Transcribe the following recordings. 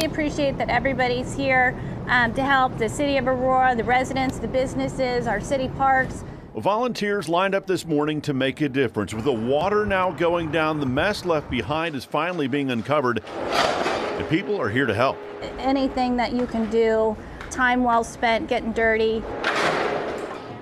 really appreciate that everybody's here um, to help the city of Aurora, the residents, the businesses, our city parks. Volunteers lined up this morning to make a difference. With the water now going down, the mess left behind is finally being uncovered, and people are here to help. Anything that you can do, time well spent getting dirty.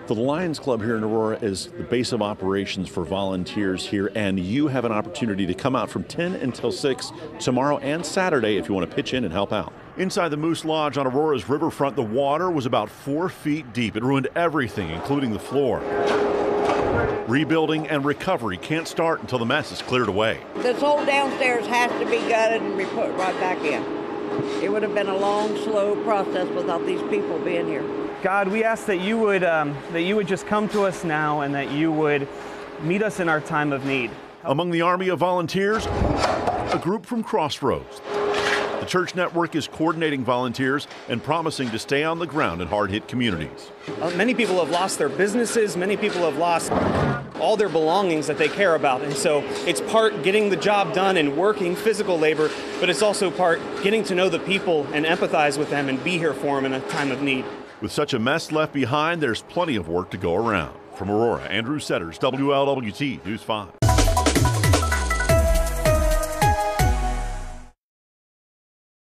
The Lions Club here in Aurora is the base of operations for volunteers here, and you have an opportunity to come out from 10 until 6 tomorrow and Saturday if you want to pitch in and help out. Inside the Moose Lodge on Aurora's riverfront, the water was about four feet deep. It ruined everything, including the floor. Rebuilding and recovery can't start until the mess is cleared away. This whole downstairs has to be gutted and be put right back in. It would have been a long, slow process without these people being here. God, we ask that you would um, that you would just come to us now and that you would meet us in our time of need. Among the army of volunteers, a group from Crossroads. The church network is coordinating volunteers and promising to stay on the ground in hard hit communities. Uh, many people have lost their businesses, many people have lost all their belongings that they care about. And so it's part getting the job done and working physical labor, but it's also part getting to know the people and empathize with them and be here for them in a time of need. With such a mess left behind, there's plenty of work to go around. From Aurora, Andrew Setters, WLWT News 5.